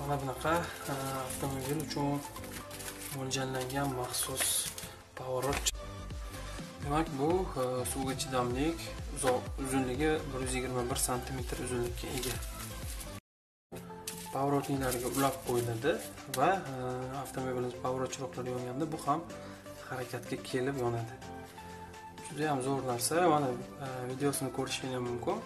mana bunaqa e, avtomobil uchun mo'ljallangan maxsus поворот demak bu e, suvga chidamlik uzunligi 121 sm uzunlikka ega. Поворотникларga ulab qo'yiladi va e, avtomobilimiz поворот chiroqlari yonganda bu ham harakatga kelib yonadi. Judayam zo'r narsa. Mana videosini ko'rishingiz mumkin.